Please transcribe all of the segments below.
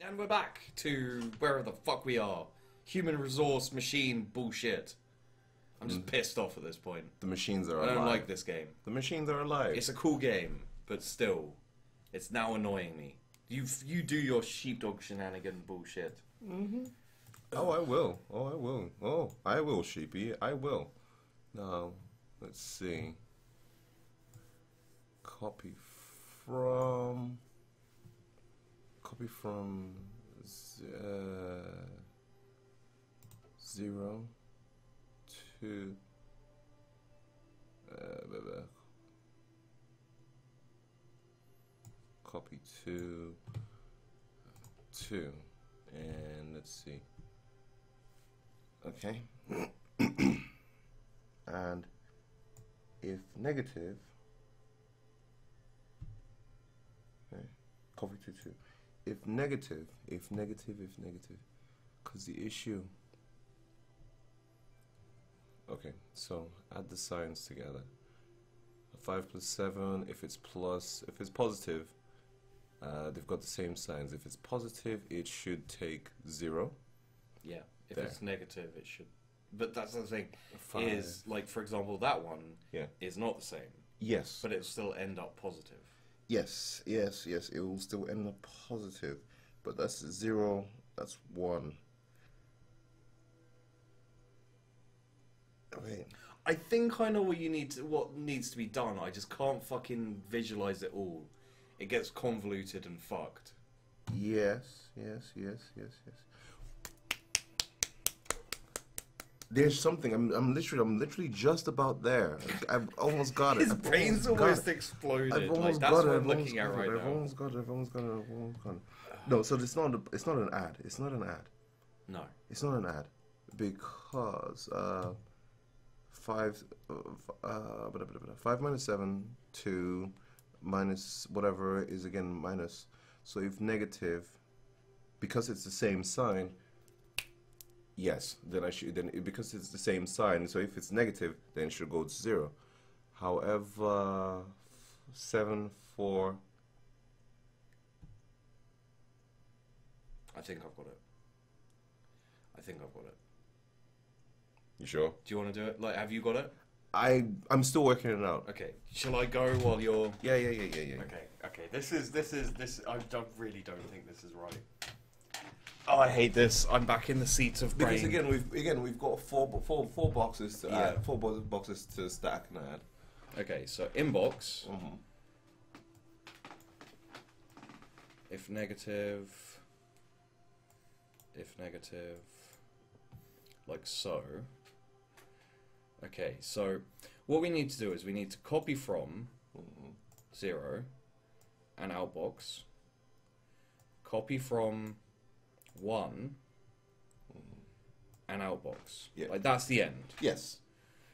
And we're back to wherever the fuck we are. Human resource machine bullshit. I'm just pissed off at this point. The machines are I alive. don't like this game. The machines are alive. It's a cool game, but still, it's now annoying me. You you do your sheepdog shenanigan bullshit. Mm-hmm. Oh, I will. Oh, I will. Oh, I will, sheepy. I will. Now, let's see. Copy from. Copy from. Uh, zero to. Uh. Copy to. Two. And let's see. Okay. and if negative, okay, copy to two. If negative, if negative, if negative, because the issue. Okay, so add the signs together. Five plus seven. If it's plus, if it's positive, uh, they've got the same signs. If it's positive, it should take zero. Yeah. If There. it's negative, it should. But that's the thing. Five. Is like for example that one Yeah. is not the same, Yes. but it'll still end up positive. Yes, yes, yes. It will still end up positive, but that's zero. That's one. Okay. I think I know what you need to, what needs to be done. I just can't fucking visualize it all. It gets convoluted and fucked. Yes, yes, yes, yes, yes. There's something. I'm. I'm literally. I'm literally just about there. I've almost got it. His I've brain's almost it. exploded. I've almost that's got it. I'm I've looking almost got right it. I've almost got it. I've almost got it. I've almost got it. No, so it's not. A, it's not an add. It's not an add. No. It's not an add because uh, five uh, uh, five minus seven two minus whatever is again minus. So if negative, because it's the same sign. Yes, then I should then because it's the same sign. So if it's negative, then it should go to zero. However, seven four. I think I've got it. I think I've got it. You sure? Do you want to do it? Like, have you got it? I I'm still working it out. Okay. Shall I go while you're? Yeah, yeah, yeah, yeah, yeah. Okay. Okay. This is this is this. I don't really don't think this is right. Oh, I hate this. I'm back in the seats of brain. Because again, we've again we've got four four four boxes to Yeah. add, four bo- boxes to stack and add. Okay. So inbox. Mm-hmm. If negative. If negative. Like so. Okay. So what we need to do is we need to copy from Mm-hmm. zero and outbox. Copy from one and outbox. Yeah. Like that's the end. Yes.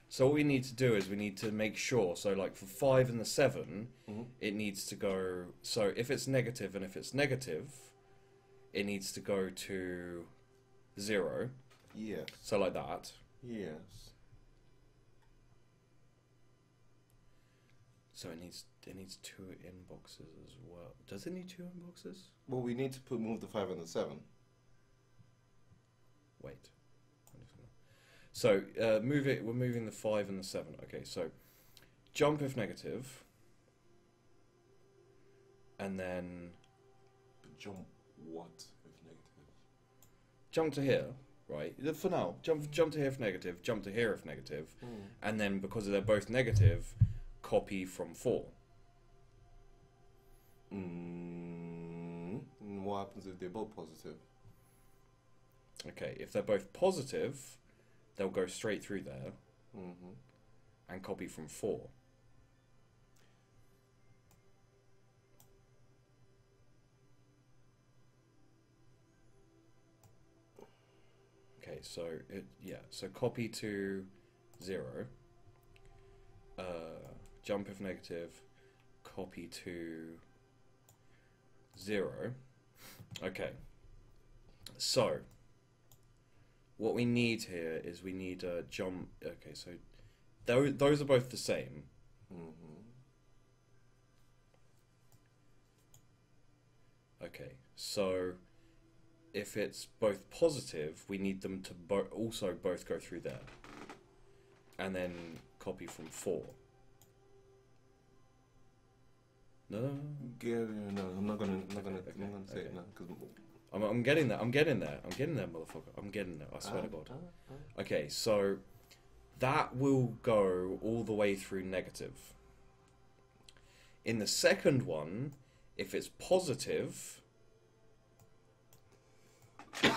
So what we need to do is we need to make sure. So like for five and the 7 Mhm. it needs to go. So if it's negative and if it's negative, it needs to go to zero. Yes. So like that. Yes. So it needs it needs two inboxes as well. Does it need two inboxes? Well, we need to put move the five and the seven. Wait. Gonna- So uh, move it. We're moving the five and the seven. Okay. So jump if negative, and then But jump what if negative? jump to here. Right. For now, jump jump to here if negative. Jump to here if negative. negative, and then because they're both negative, copy from four. Mm, what happens if they're both positive? Okay. If they're both positive, they'll go straight through there Mm-hmm. and copy from four. Okay, so it yeah, so copy to zero. Uh, jump if negative, copy to zero. Okay. So what we need here is we need a jump. Okay, so those those are both the same. Mm-hmm. Okay, so if it's both positive, we need them to bo- also both go through there, and then copy from four. No. Yeah, no, I'm not gonna, I'm not gonna, Okay, I'm not gonna say okay. it now because. I'm, I'm getting there. I'm getting there. I'm getting there, motherfucker. I'm getting there. I swear to God. Uh, uh, uh, okay, so that will go all the way through negative. In the second one, if it's positive,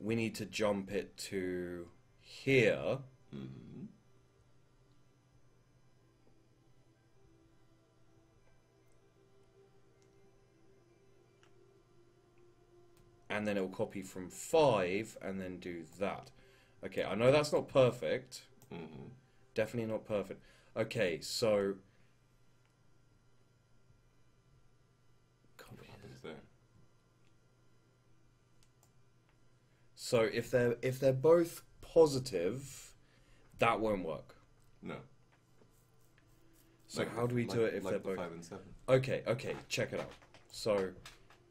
we need to jump it to here. Mm-hmm. And then it'll copy from 5 and then do that. Okay, I know that's not perfect. Mm-hmm. Definitely not perfect. Okay, so so if they're if they're both positive, that won't work. No. So how do we do it if like they're the both five and seven? Okay, okay, check it out. So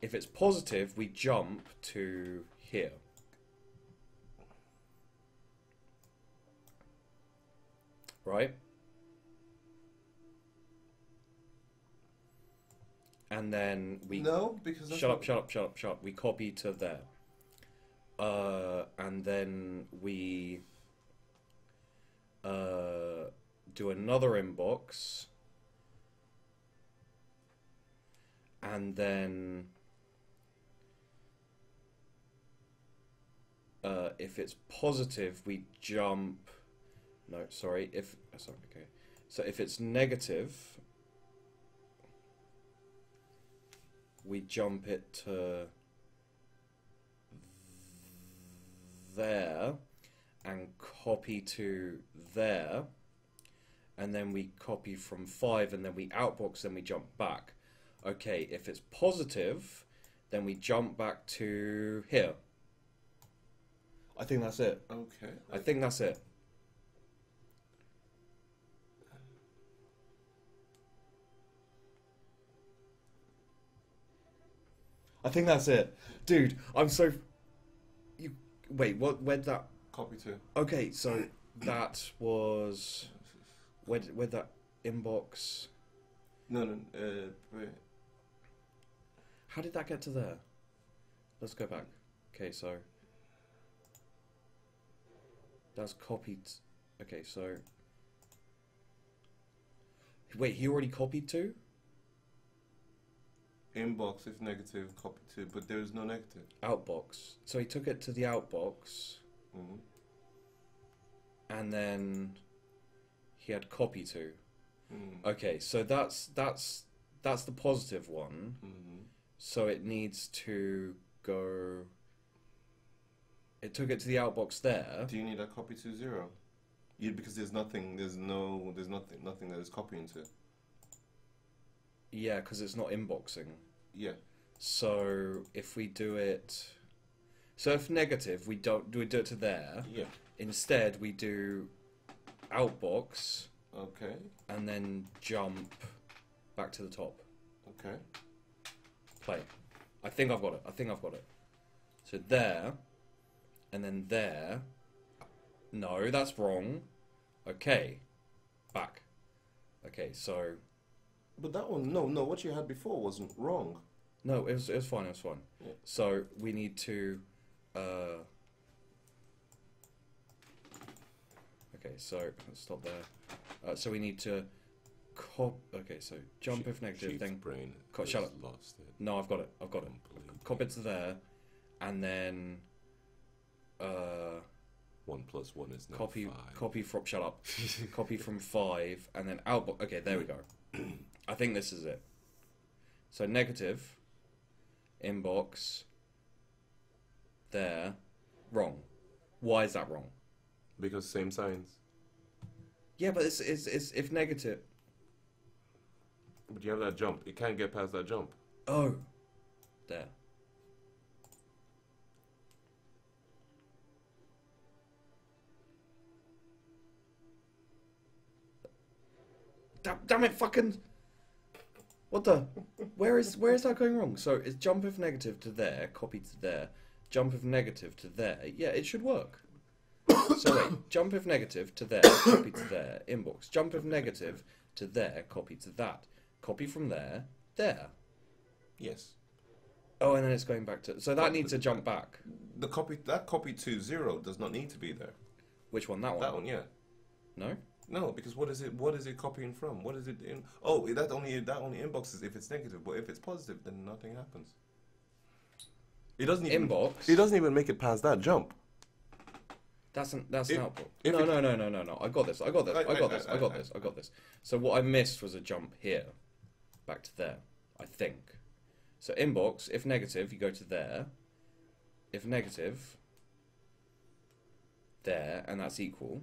if it's positive, we jump to here. Right? And then we no, because shut up, shut up, shut up, shut up. We copy to there. Uh, and then we uh, do another inbox. And then uh, if it's positive, we jump. No, sorry. If uh, sorry, okay. So if it's negative, we jump it to there and copy to there and then we copy from 5 and then we outbox then we jump back okay if it's positive then we jump back to here i think that's it Okay. i think that's it I think that's it, dude. I'm so. You wait. What? Where'd that? Copy to. Okay, so that was where where that inbox. No, no. Uh, wait. How did that get to there? Let's go back. Okay, so that's copied. Okay, so wait, he already copied to? Inbox if negative, copy to, but there is no negative. Outbox. So he took it to the outbox, Mm-hmm. and then he had copy to. Mm-hmm. Okay, so that's that's that's the positive one. Mm-hmm. So it needs to go. It took it to the outbox there. Do you need a copy to zero? Yeah, because there's nothing. There's no. There's nothing. Nothing that is copying to. Yeah, because it's not inboxing. Yeah. So if we do it, so if negative, we don't do we do it to there. Yeah. Instead, we do outbox Okay. and then jump back to the top. Okay. Play. I think I've got it. I think I've got it. So there, and then there. No, that's wrong. Okay, back. Okay, so But that one, no, no. What you had before wasn't wrong. no, it was it was fine. It was fine. Yeah. So we need to. Uh, okay, so let's stop there. Uh, so we need to. Cop- okay, so jump Chief- if negative. Then brain Co- shut up. lost it. no, I've got it. I've got it. Cop it to there, and then. Uh, One plus one is now copy five. copy from shut up copy from five and then outbox okay there we go i think this is it so negative inbox there wrong why is that wrong Because same signs. yeah but it's, it's, it's if negative But you have that jump. It can't get past that jump. oh there damn, damn it fucking What the? Where is where is that going wrong? So it's jump if negative to there, copy to there, jump if negative to there. Yeah, it should work. so wait, jump if negative to there, copy to there, inbox. Jump if negative to there, copy to that. Copy from there, there. Yes. Oh, and then it's going back to. So that needs to jump back. The copy that copy to zero does not need to be there. Which one? That one? That one, yeah. No. No, because what is it? What is it copying from? What is it in? Oh, that only that only inboxes if it's negative, but if it's positive, then nothing happens. It doesn't even Inbox. It doesn't even make it past that jump. That's an that's If- an output. No, no, no, no, no, no. I got this. I got this. I- I, got this. I- I got I- this. I got this. So what I missed was a jump here, back to there. I think. So inbox. If negative, you go to there. If negative, there, and that's equal.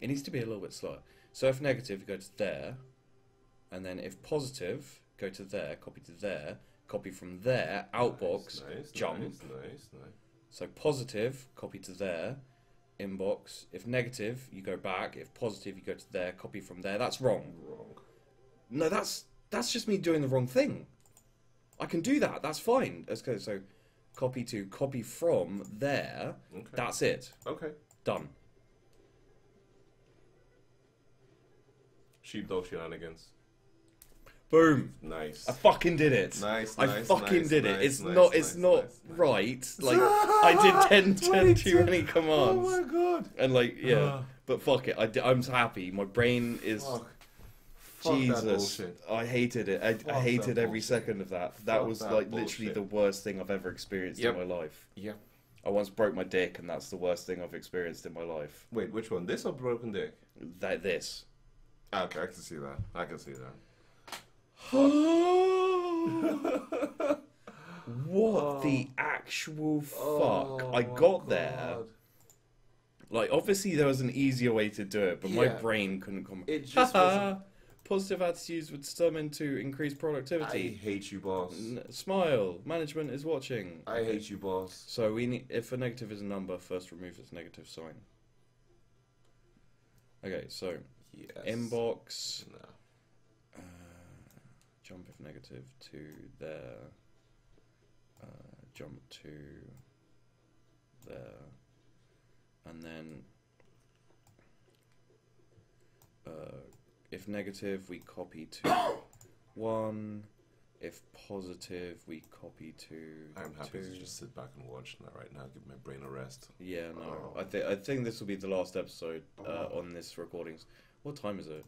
It needs to be a little bit slower. So if negative, go to there, and then if positive, go to there. Copy to there. Copy from there. Outbox. Nice, nice, jump. Nice. So positive, copy to there, inbox. If negative, you go back. If positive, you go to there, copy from there. That's wrong. Wrong. No, that's that's just me doing the wrong thing. I can do that. That's fine. Let's go. So copy to copy from there. Okay. That's it. Okay. Done. Sheepdog shenanigans. Boom. Nice. I fucking did it. Nice, I nice, fucking nice, did it. nice, It's not. It's not right. Like I did 10, 10 too many commands. Oh my god. And like yeah, Ah. but fuck it. I, d- I'm happy. My brain is. Fuck. Jesus, bullshit. I hated it. I, I hated every second of that. That Fuck was that like literally the worst thing I've ever experienced Yep. in my life. Yeah. I once broke my dick, and that's the worst thing I've experienced in my life. Wait, which one? This or broken dick? That this. Okay, I can see that. I can see that. what oh. the actual oh fuck? I Oh, got there. Like, obviously, there was an easier way to do it, but my brain couldn't come. It just Haha, Positive attitudes would stem into increased productivity. I hate you, boss. N- Smile. Management is watching. I hate you, boss. So we need, if a negative is a number, first remove its negative sign. Okay, so Yes. inbox, No. uh, jump if negative to there, uh, jump to there, and then uh, if negative we copy to one, if positive we copy to I'm happy two. to just sit back and watch that right now. Give my brain a rest. Yeah, no. Oh. I think I think this will be the last episode uh, Oh. on this recordings. What time is it?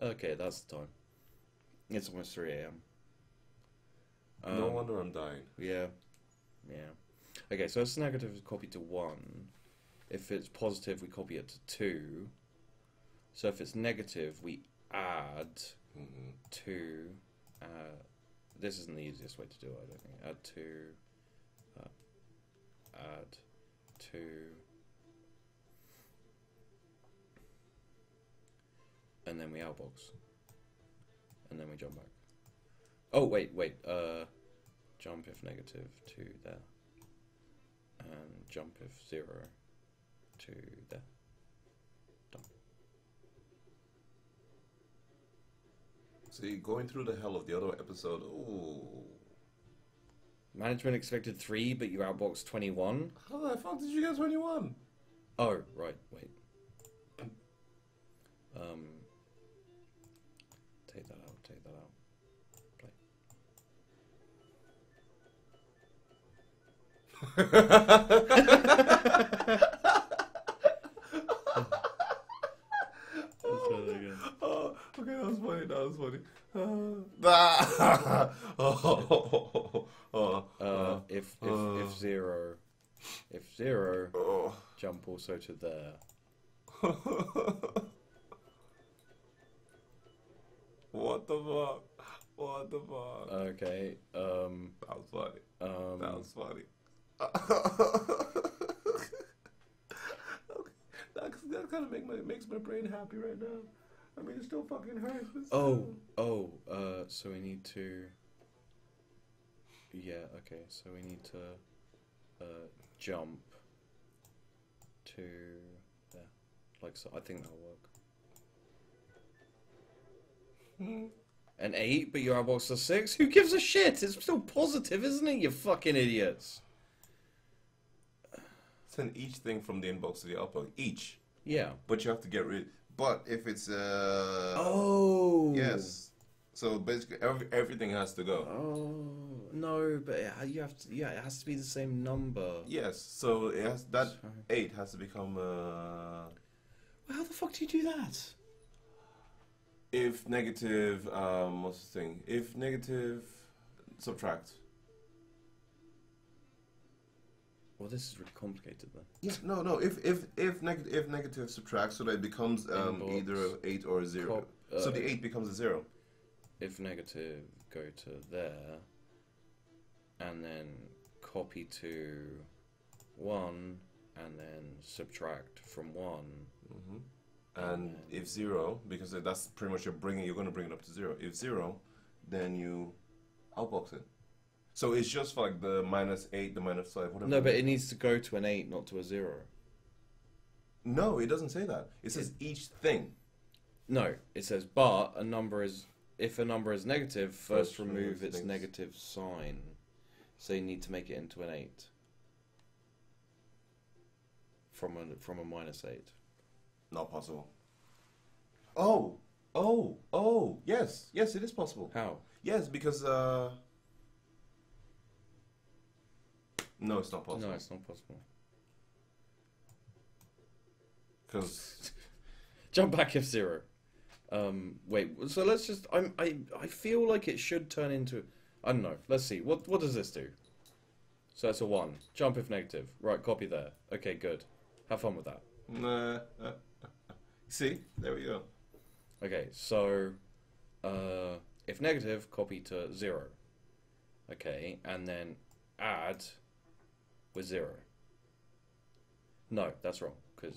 Okay, that's the time. It's almost three a.m. no Um, wonder I'm dying. Yeah, yeah. Okay, so if it's negative, is copied to one. If it's positive, we copy it to two. So if it's negative, we add hmm two. Uh, this isn't the easiest way to do it. I don't think. Add two. Uh, add two. And then we outbox. And then we jump back. Oh wait, wait. Uh, jump if negative to there. And jump if zero to there. See, going through the hell of the other episode. Ooh. Management expected three, but you outboxed twenty-one. How the fuck did you get 21? Oh, right, wait. Um, Oh, okay, that was funny. That was funny. Uh, oh, oh, Uh, if if uh. if zero, if zero, oh. jump also to there. what the fuck? What the fuck? Okay. Um. that was funny. Um. That was funny. Okay. That, kind of make my, makes my brain happy right now. I mean, it still fucking hurts. Oh, oh, uh, so we need to. Yeah, okay, so we need to uh, jump to there. Like so, I think that'll work. Hmm. An 8, but you outbox a 6? Who gives a shit? It's still positive, isn't it, you fucking idiots? Send each thing from the inbox to the outbox. Each. Yeah. But you have to get rid. But if it's uh. Oh. Yes. So basically, every, everything has to go. Oh no, but it, you have to. Yeah, it has to be the same number. Yes. So it has that Sorry. eight has to become uh. Well, how the fuck do you do that? If negative, um, what's the thing? If negative, subtract. Well, this is really complicated then. Yeah, no, no. If if if negative if negative subtract, so that it becomes um, Inbox. either a eight or a zero. Cop- so uh, the eight becomes a zero. If negative, go to there, and then copy to one, and then subtract from one. hmm And then- if zero, because that's pretty much you're bringing, you're going to bring it up to zero. If zero, then you outbox it. So it's just like the minus eight, the minus five, whatever. No, but it needs to go to an eight, not to a zero. no, it doesn't say that. It says each thing. No, it says but a number is if a number is negative, first, First remove remove its things. negative sign. So you need to make it into an eight. From a from a minus eight. Not possible. Oh, oh, oh, yes, yes, it is possible. How? Yes, because uh. No, it's not possible. No, it's not possible. Because Jump back if zero. Um, wait. So let's just. I'm. I. I feel like it should turn into. I don't know. Let's see. What. What does this do? So that's a one. Jump if negative. Right. Copy there. Okay. Good. Have fun with that. nah. See, there we go. Okay, so uh, if negative, copy to zero. Okay, and then add with zero. No, that's wrong because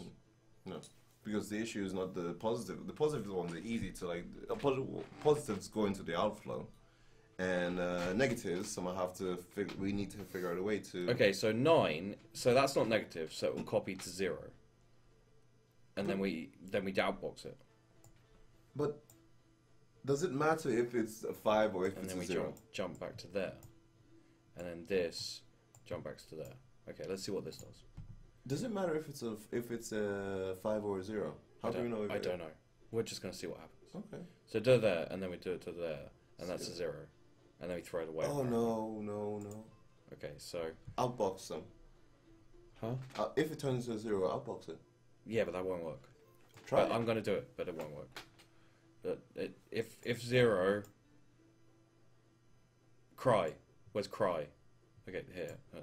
No, because the issue is not the positive. The positive ones are easy to like. posi- Positives go into the outflow, and uh, negatives. Someone have to. Fig- we need to figure out a way to. okay, so nine. So that's not negative, so it will copy to zero. And then we then we outbox it, But does it matter if it's a five or if and it's then a we zero? jump jump back to there, and then this jump back to there. Okay, let's see what this does. Does it matter if it's a if it's a five or a zero? How do we know? If I don't know. We're just gonna see what happens. Okay. So do there, and then we do it to there, and that's a zero, and then we throw it away. Oh no no no! Okay, so I'll box them. huh? Uh, if it turns into a zero, I'll box it. Yeah, but that won't work. Try. I, I'm gonna do it, but it won't work. But it, if if zero, cry. Where's cry? Okay, here. Uh,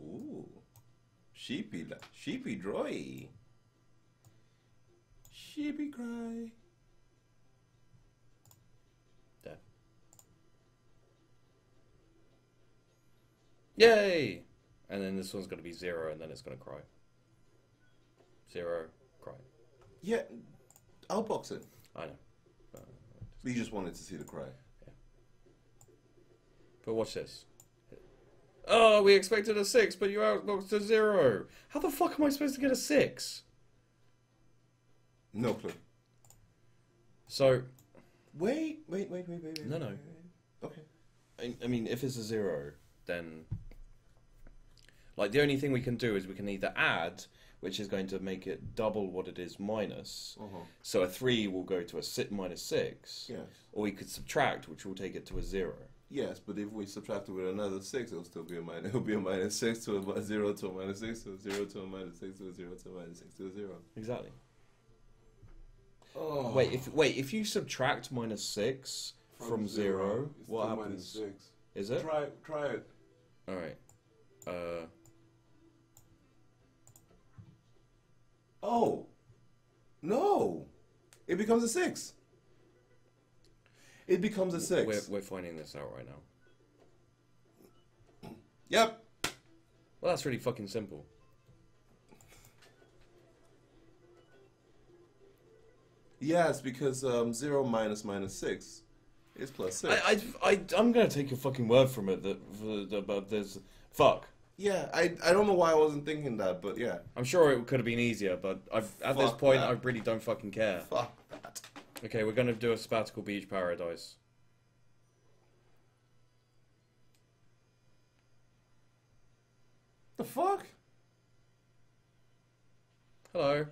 Ooh, sheepy, sheepy droy. Sheepy cry. there. Yay! And then this one's gonna be zero, and then it's gonna cry. Zero, cry. Yeah, outbox it. I know. We uh, just wanted to see the cry. But watch this. Oh, we expected a six, but you outboxed a zero. How the fuck am I supposed to get a six? No clue. So Wait, wait, wait, wait, wait. wait No, no. wait, wait. Okay. I, I mean, if it's a zero, then like the only thing we can do is we can either add, which is going to make it double what it is minus. Uh-huh. So a three will go to a si- minus six, Yes. or we could subtract, which will take it to a zero. Yes, but if we subtract it with another six, it'll still be a minus. It'll be a minus six to a mi- zero to a minus six to a zero to a minus six to a zero to a minus six to a zero. Exactly. Oh. Wait, if wait, if you subtract minus six from, zero, what happens? six. Is it? Try, try it. All right. Uh, Oh, no! It becomes a six. It becomes a 6 we're we're finding this out right now. Yep. Well, that's really fucking simple. Yes, because um, zero minus minus six is plus six. I, I, I, I'm gonna take your fucking word from it that for, about this. Fuck. Yeah, I I don't know why I wasn't thinking that, but yeah. I'm sure it could have been easier, but I've, at this point, that. I really don't fucking care. Fuck that. Okay, we're gonna do a sabbatical beach paradise. The fuck? Hello.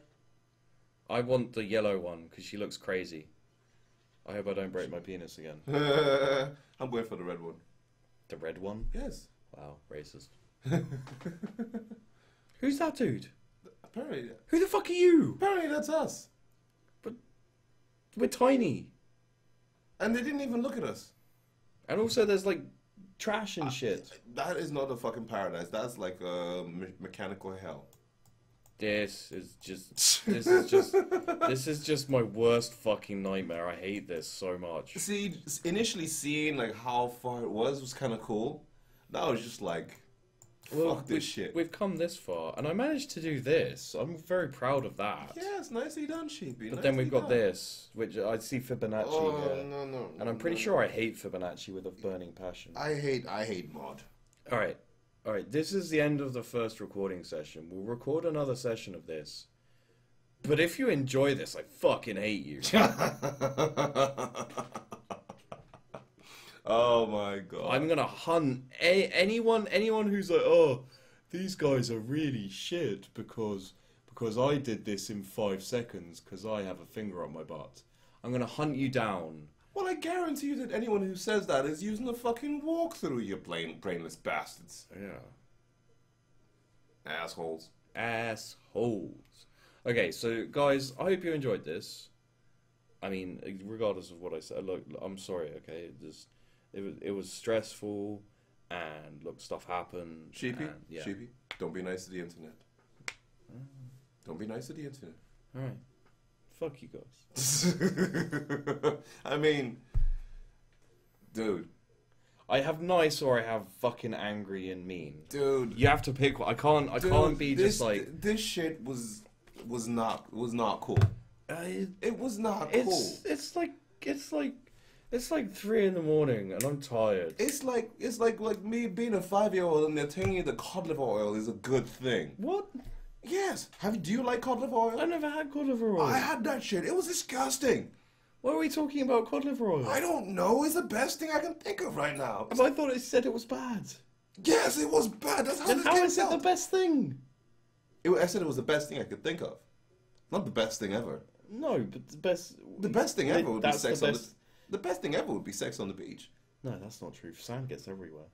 I want the yellow one because she looks crazy. I hope I don't break my penis again. I'm going for the red one. The red one? Yes. Wow, racist. Who's that dude? Apparently, Who the fuck are you? apparently that's us. But we're tiny. And they didn't even look at us. And also, there's like trash and shit. That is not a fucking paradise. That's like a me- mechanical hell. This is just. This is just. this is just my worst fucking nightmare. I hate this so much. See, initially seeing like how far it was was kind of cool. That was just like, fuck this we've, shit. We've come this far, and I managed to do this. I'm very proud of that. Yeah, it's nicely done, Sheepy. But then we've got this, which I see Fibonacci Oh here. no no. And I'm pretty no, sure I hate Fibonacci with a burning passion. I hate I hate mod. All right, all right. This is the end of the first recording session. We'll record another session of this. But if you enjoy this, I fucking hate you. oh my god. I'm gonna hunt a- anyone anyone who's like, oh, these guys are really shit because because I did this in five seconds because I have a finger on my butt. I'm gonna hunt you down. Well, I guarantee you that anyone who says that is using a fucking walkthrough, you plain brainless bastards. Oh, yeah. Assholes. assholes. Okay, so guys, I hope you enjoyed this. I mean, regardless of what I said, look, I'm sorry. Okay, just it was it was stressful, and look, stuff happened. Sheepy, and- yeah. Sheepy, don't be nice to the internet. Don't be nice to the internet. All right, fuck you guys. I mean, dude, I have nice or I have fucking angry and mean. dude, You have to pick one. I can't. I dude, can't be this, just like. this shit was was not was not cool. Uh, it- It was not it's cool. it's like it's like it's like three in the morning and I'm tired. It's like it's like like me being a five year old and they're telling you that cod liver oil is a good thing. What? Yes. Have do you like cod liver oil? I never had cod liver oil. I had that shit. It was disgusting. Why are we talking about cod liver oil? I don't know. It's the best thing I can think of right now. But I thought it said it was bad. Yes, it was bad. That's how Then how is it the best thing? It, I said it was the best thing I could think of. Not the best thing ever. No, but the best. The best thing ever would be sex on the. The best thing ever would be sex on the beach. No, that's not true. Sand gets everywhere.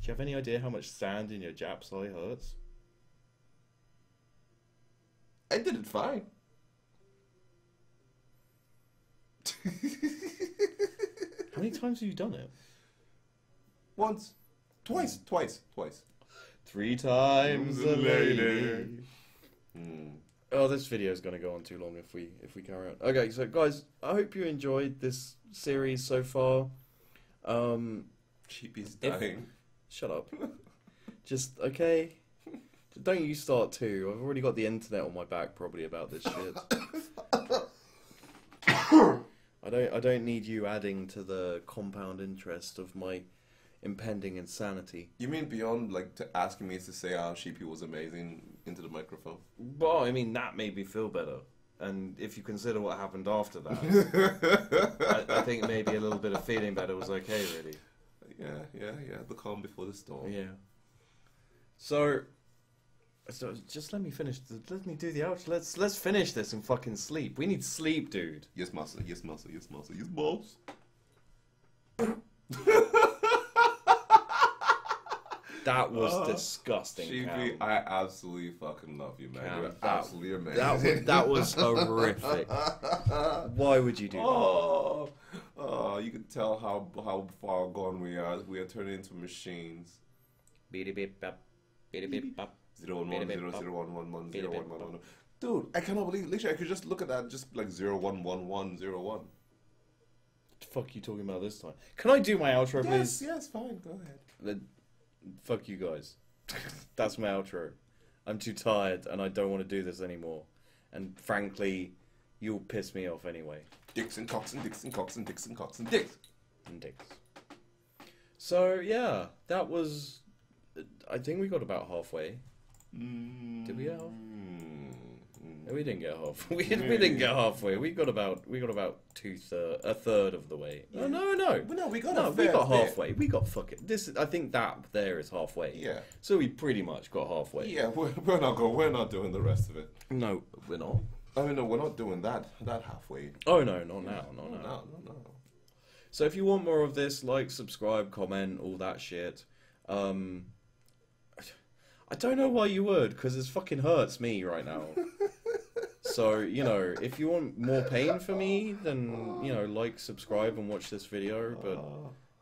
Do you have any idea how much sand in your Jap's eye hurts? I did it fine. How many times have you done it? Once, twice, twice, twice. Three times a lady. lady. Hmm. Oh, this video is going to go on too long if we if we carry on. Okay, so guys, I hope you enjoyed this series so far. Um, Sheepy's If- dying. shut up. Just okay. Don't you start too. I've already got the internet on my back probably about this shit. I don't I don't need you adding to the compound interest of my impending insanity. You mean beyond like to asking me to say how Sheepy was amazing into the microphone? Well, I mean that made me feel better. And if you consider what happened after that, I, I think maybe a little bit of feeling better was okay, really. Yeah, yeah, yeah. The calm before the storm. Yeah. So, so just let me finish. The, let me do the outro. Let's let's finish this and fucking sleep. We need sleep, dude. Yes, muscle. Yes, muscle. Yes, muscle. Yes, balls. That was Oh, disgusting. Cam. I absolutely fucking love you, man. Cam, You're that- absolutely amazing. That was that was horrific. Why would you do that? Oh, oh, you can tell how how far gone we are. We are turning into machines. Beep beep bop, beep beep bop. Zero one one zero zero one one one zero one one one. Dude, I cannot believe. Literally, I could just look at that, just like zero one one one zero one. What the fuck are you talking about this time? Can I do my outro, Yes, please? yes, fine. Go ahead. The- fuck you guys. That's my outro. I'm too tired and I don't want to do this anymore. And frankly, you'll piss me off anyway. Dixon, Coxon, Dixon, Coxon, Dixon, Coxon, Dix. and dicks. And cocks and dicks. And dicks. So yeah, that was. I think we got about halfway. Mm. Did we get half? No, we didn't get half. We, we didn't get halfway. We got about we got about two third a third of the way. No, no, no. Well, no, we got No, a we got bit. halfway. We got fucking this. I think that there is halfway. Yeah. So we pretty much got halfway. Yeah, we're, we're not going. We're not doing the rest of it. No, we're not. I mean, no, we're not doing that. That halfway. Oh no, not now, not No, now. no, no, no. So if you want more of this, like, subscribe, comment, all that shit. Um, I don't know why you would, because it fucking hurts me right now. so you know, if you want more pain for me, then you know, like, subscribe, and watch this video. But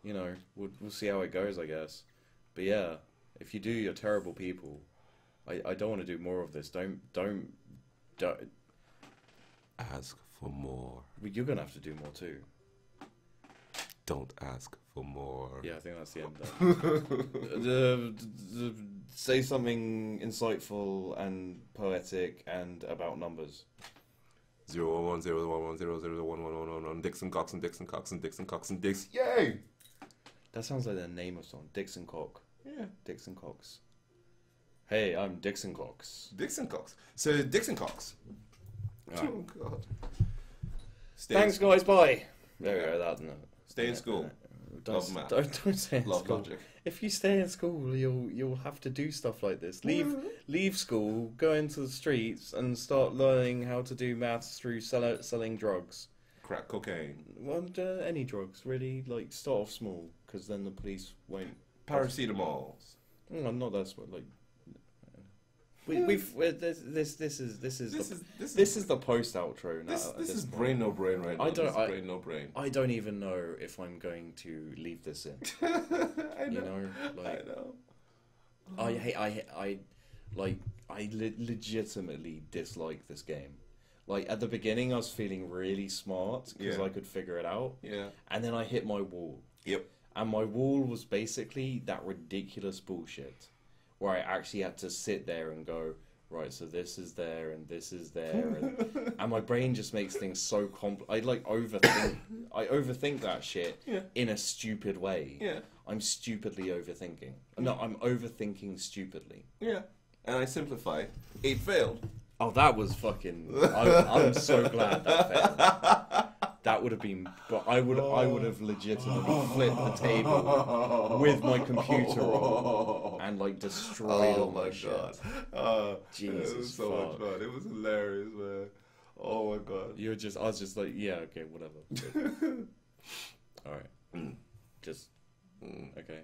you know, we'll we'll see how it goes, I guess. But yeah, if you do, you're terrible people. I, I don't want to do more of this. Don't don't don't. Ask for more. You're gonna have to do more too. Don't ask for more. Yeah, I think that's the end. Then. the, the, say something insightful and poetic and about numbers. Zero one one zero one one zero zero one one one one one Dixon Cox and Dixon Cox and Dixon Cox and Dix. Yay! That sounds like the name of someone. Dixon Cox. Yeah, Dixon Cox. Hey, I'm Dixon Cox. Dixon Cox. So Dixon Cox. Alright. Oh God. Stay Thanks, guys. Bye. There we go. That's no. Stay in school. Don't, Love math. don't, don't stay in Love school. logic. If you stay in school, you'll you'll have to do stuff like this. Leave Mm-hmm. leave school, go into the streets, and start learning how to do maths through sell, selling drugs. Crack cocaine. Well, uh, any drugs really. Like start off small, because then the police won't. Paracetamol. Mm, not that small. Like we, we've we this this this is this is This the, is this this is is the post outro now. this, at this is point. brain no brain right now. I don't- This is I- brain no brain. I don't even know if I'm going to leave this in. I You know. know, like I know. I hate, I, I, like, I le- legitimately dislike this game. Like at the beginning, I was feeling really smart because Yeah. I could figure it out, Yeah. and then I hit my wall. Yep. And my wall was basically that ridiculous bullshit, where I actually had to sit there and go, right, so this is there and this is there, and, and my brain just makes things so compl. I like overthink. I overthink that shit Yeah. in a stupid way. Yeah. I'm stupidly overthinking. No, I'm overthinking stupidly. Yeah. And I simplify. It failed. Oh, that was fucking. I, I'm so glad that failed. That would have been, but I would, I would have legitimately flipped the table with my computer on and like destroyed all Oh my, my shit. god. Uh, it was so fuck. much fun. It was hilarious, man. Oh my god. You're just, I was just like, yeah, okay, whatever. all right, just Mm. okay.